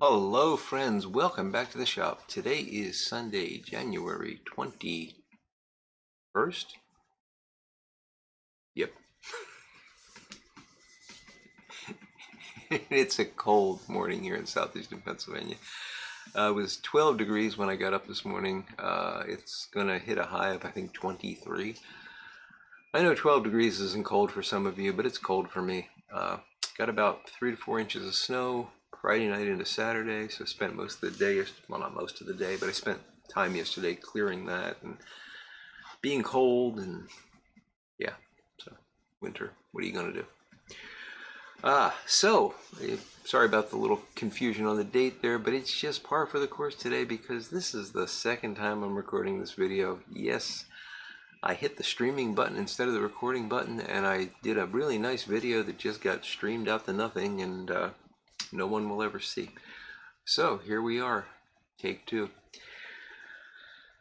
Hello friends, welcome back to the shop. Today is Sunday, January 21st. Yep. it's a cold morning here in southeastern Pennsylvania. Uh, it was 12 degrees when I got up this morning. Uh, it's gonna hit a high of I think 23. I know 12 degrees isn't cold for some of you, but it's cold for me. Uh, got about three to four inches of snow Friday night into Saturday, so I spent most of the day, well not most of the day, but I spent time yesterday clearing that and being cold and yeah, so winter, what are you gonna do? Ah, so, eh, sorry about the little confusion on the date there, but it's just par for the course today because this is the second time I'm recording this video. Yes, I hit the streaming button instead of the recording button and I did a really nice video that just got streamed out to nothing and uh, no one will ever see. So here we are, take two.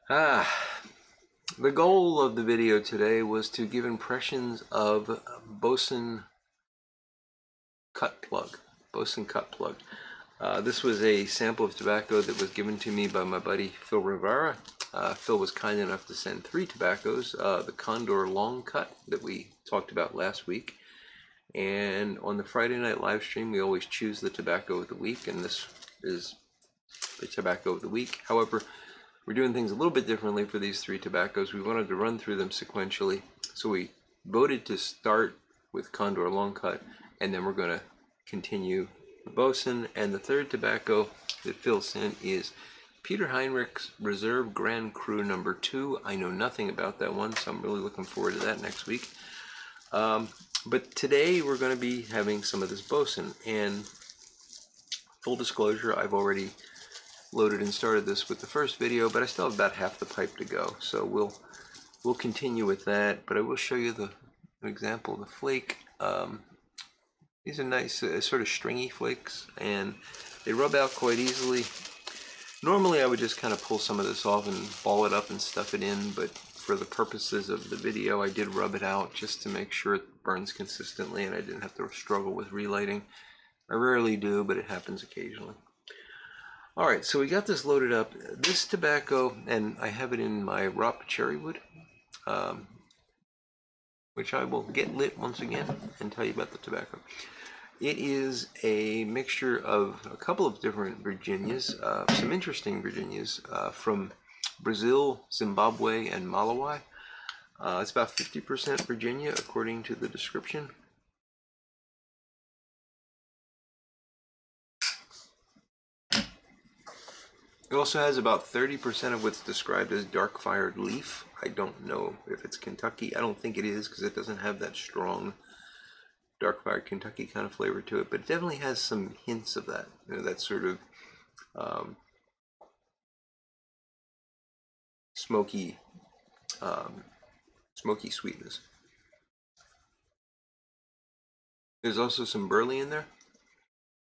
Ah, the goal of the video today was to give impressions of Bosun cut plug. Bosun cut plug. Uh, this was a sample of tobacco that was given to me by my buddy Phil Rivara. Uh, Phil was kind enough to send three tobaccos, uh, the Condor Long Cut that we talked about last week. And on the Friday night live stream, we always choose the tobacco of the week, and this is the tobacco of the week. However, we're doing things a little bit differently for these three tobaccos. We wanted to run through them sequentially, so we voted to start with Condor Long Cut and then we're going to continue the Bosun. And the third tobacco that Phil sent is Peter Heinrich's Reserve Grand Cru number two. I know nothing about that one, so I'm really looking forward to that next week. Um, but today we're going to be having some of this Bosun. And full disclosure, I've already loaded and started this with the first video, but I still have about half the pipe to go. So we'll we'll continue with that. But I will show you the an example of the flake. Um, these are nice, uh, sort of stringy flakes, and they rub out quite easily. Normally I would just kind of pull some of this off and ball it up and stuff it in, but for the purposes of the video I did rub it out just to make sure it burns consistently and I didn't have to struggle with relighting. I rarely do, but it happens occasionally. Alright, so we got this loaded up. This tobacco, and I have it in my Ropp Cherrywood, um, which I will get lit once again and tell you about the tobacco. It is a mixture of a couple of different Virginias, uh, some interesting Virginias uh, from Brazil, Zimbabwe, and Malawi. Uh, it's about 50% Virginia according to the description. It also has about 30% of what's described as dark fired leaf. I don't know if it's Kentucky. I don't think it is because it doesn't have that strong dark fired Kentucky kind of flavor to it, but it definitely has some hints of that. You know, that sort of um, smoky, um, smoky sweetness. There's also some burley in there,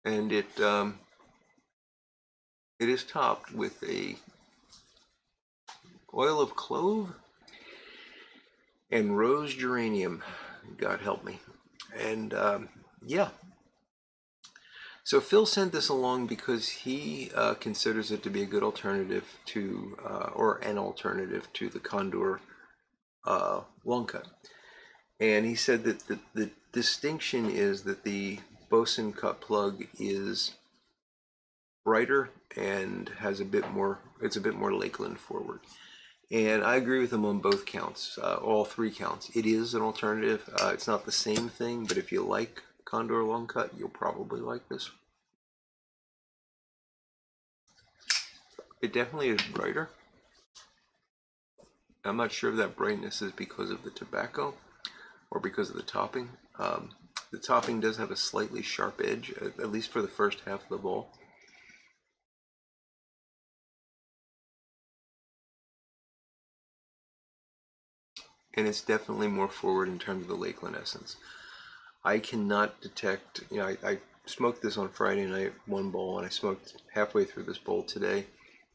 and it um, it is topped with a oil of clove and rose geranium. God help me. And um, yeah. So Phil sent this along because he uh, considers it to be a good alternative to, uh, or an alternative to the Condor uh, long cut. And he said that the, the distinction is that the Bosun cut plug is brighter and has a bit more, it's a bit more Lakeland forward. And I agree with him on both counts, uh, all three counts. It is an alternative. Uh, it's not the same thing, but if you like Condor Long Cut, you'll probably like this. It definitely is brighter. I'm not sure if that brightness is because of the tobacco or because of the topping. Um, the topping does have a slightly sharp edge, at least for the first half of the bowl. and it's definitely more forward in terms of the Lakeland essence. I cannot detect, you know, I, I smoked this on Friday night, one bowl, and I smoked halfway through this bowl today,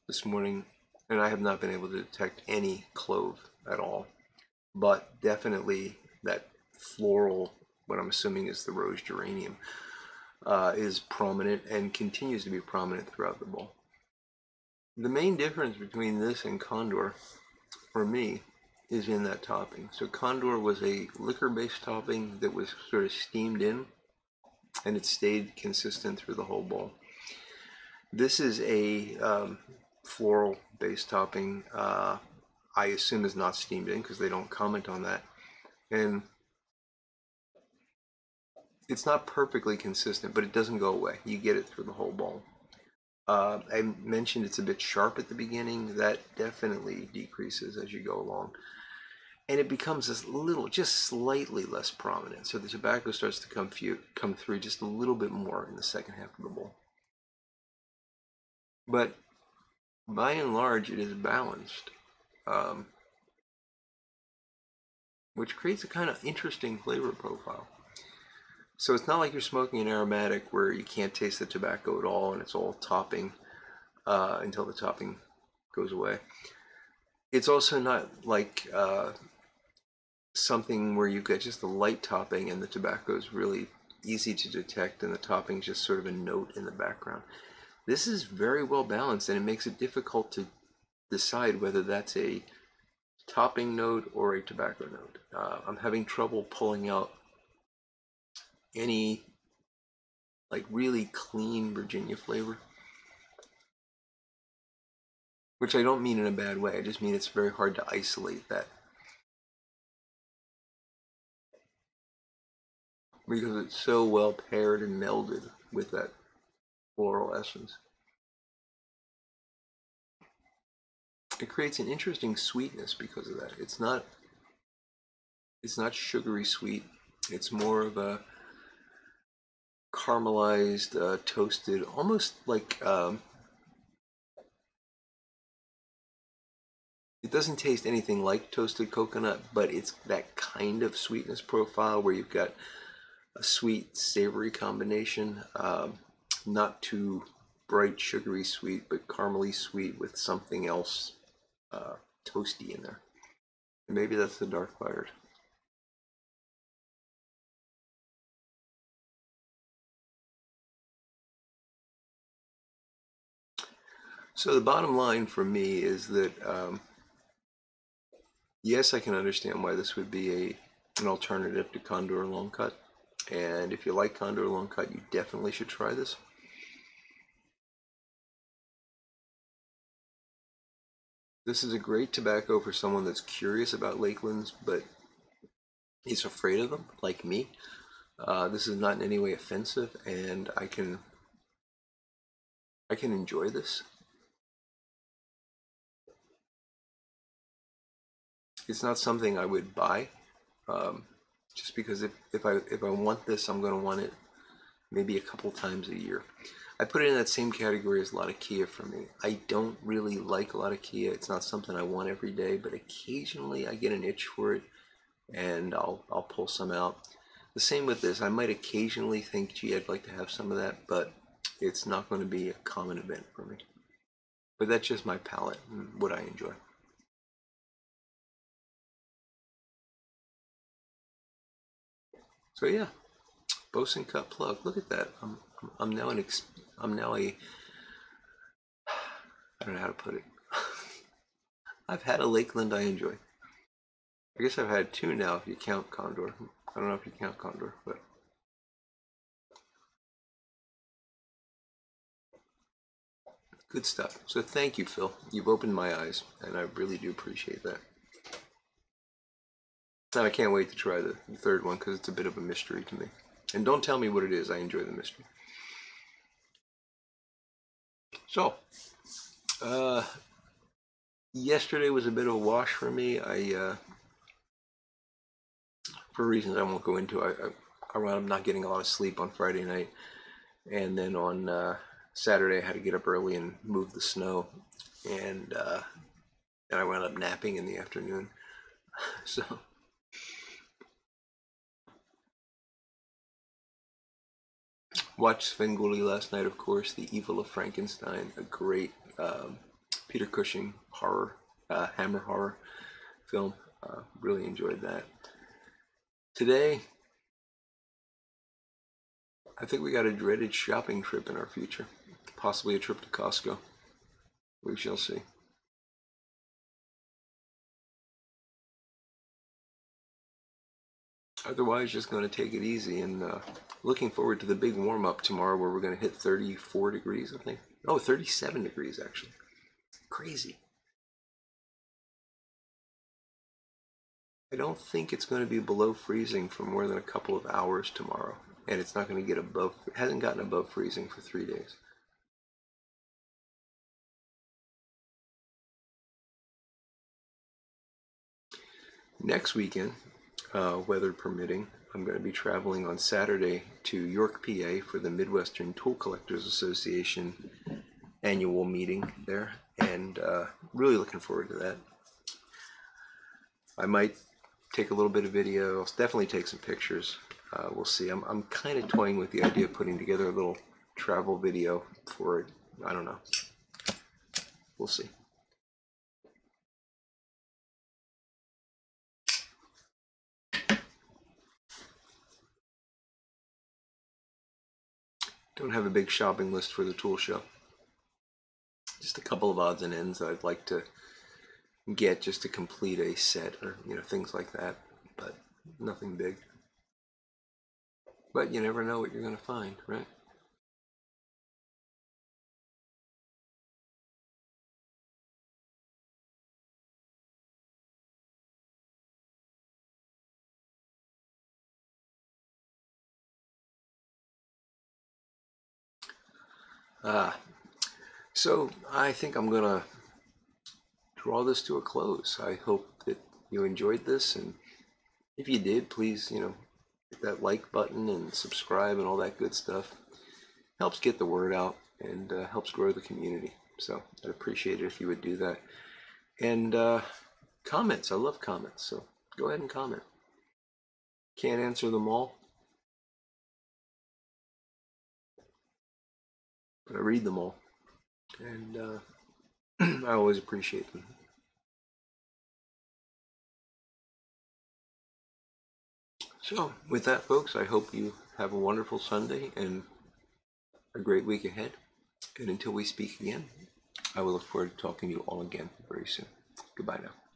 this morning, and I have not been able to detect any clove at all. But definitely that floral, what I'm assuming is the rose geranium. uh, is prominent and continues to be prominent throughout the bowl. The main difference between this and Condor, for me, is in that topping. So Condor was a liquor-based topping that was sort of steamed in, and it stayed consistent through the whole bowl. This is a um, floral-based topping. Uh, I assume is not steamed in because they don't comment on that, and it's not perfectly consistent, but it doesn't go away. You get it through the whole bowl. Uh, I mentioned it's a bit sharp at the beginning. That definitely decreases as you go along. And it becomes a little, just slightly less prominent. So the tobacco starts to come, few, come through just a little bit more in the second half of the bowl. But by and large, it is balanced, um, which creates a kind of interesting flavor profile. So it's not like you're smoking an aromatic where you can't taste the tobacco at all and it's all topping uh, until the topping goes away. It's also not like uh, something where you get just the light topping and the tobacco is really easy to detect and the topping is just sort of a note in the background. This is very well balanced and it makes it difficult to decide whether that's a topping note or a tobacco note. Uh, I'm having trouble pulling out any like really clean Virginia flavor. Which I don't mean in a bad way, I just mean it's very hard to isolate that. Because it's so well paired and melded with that floral essence. It creates an interesting sweetness because of that. It's not it's not sugary sweet. It's more of a caramelized, uh, toasted, almost like um, it doesn't taste anything like toasted coconut, but it's that kind of sweetness profile where you've got a sweet savory combination, um, not too bright sugary sweet, but caramely sweet with something else uh, toasty in there. maybe that's the dark fired. So the bottom line for me is that um, yes, I can understand why this would be a an alternative to Condor Long Cut, and if you like Condor Long Cut, you definitely should try this. This is a great tobacco for someone that's curious about Lakelands, but is afraid of them, like me. Uh, this is not in any way offensive, and I can I can enjoy this. It's not something I would buy, um, just because if, if I if I want this, I'm gonna want it maybe a couple times a year. I put it in that same category as Latakia for me. I don't really like Latakia. It's not something I want every day, but occasionally I get an itch for it, and I'll I'll pull some out. The same with this. I might occasionally think, gee, I'd like to have some of that, but it's not going to be a common event for me. But that's just my palate and what I enjoy. So yeah, Bosun cut plug. Look at that. I'm I'm now an ex, I'm now a I don't know how to put it. I've had a Lakeland I enjoy. I guess I've had two now if you count Condor. I don't know if you count Condor, but good stuff. So thank you, Phil. You've opened my eyes, and I really do appreciate that. I can't wait to try the, the third one because it's a bit of a mystery to me. And don't tell me what it is. I enjoy the mystery. So, uh, yesterday was a bit of a wash for me. I, uh, for reasons I won't go into, I, I, I wound up not getting a lot of sleep on Friday night. And then on uh, Saturday, I had to get up early and move the snow. And, uh, and I wound up napping in the afternoon. so, Watched Svengoolie last night, of course. The Evil of Frankenstein, a great um, Peter Cushing horror, uh, Hammer horror film. Uh, really enjoyed that. Today, I think we got a dreaded shopping trip in our future, possibly a trip to Costco. We shall see. Otherwise, just going to take it easy and uh, looking forward to the big warm up tomorrow where we're going to hit 34 degrees, I think. Oh, 37 degrees actually. Crazy. I don't think it's going to be below freezing for more than a couple of hours tomorrow. And it's not going to get above, it hasn't gotten above freezing for three days. Next weekend, uh, weather permitting, I'm going to be traveling on Saturday to York, PA for the Midwestern Tool Collectors Association annual meeting there, and uh, really looking forward to that. I might take a little bit of video, I'll definitely take some pictures. Uh, we'll see. I'm, I'm kind of toying with the idea of putting together a little travel video for it. I don't know. We'll see. Don't have a big shopping list for the tool show. Just a couple of odds and ends that I'd like to get just to complete a set or you know things like that, but nothing big. But you never know what you're going to find, right? Ah, so I think I'm gonna draw this to a close. I hope that you enjoyed this, and if you did, please, you know, hit that like button and subscribe and all that good stuff. Helps get the word out and uh, helps grow the community. So I'd appreciate it if you would do that. And uh, comments, I love comments. So go ahead and comment. Can't answer them all, I read them all, and uh, I always appreciate them. So, with that, folks, I hope you have a wonderful Sunday and a great week ahead. And until we speak again, I will look forward to talking to you all again very soon. Goodbye now.